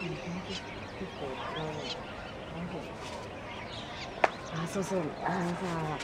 結構。あ、そうそう、あのさ、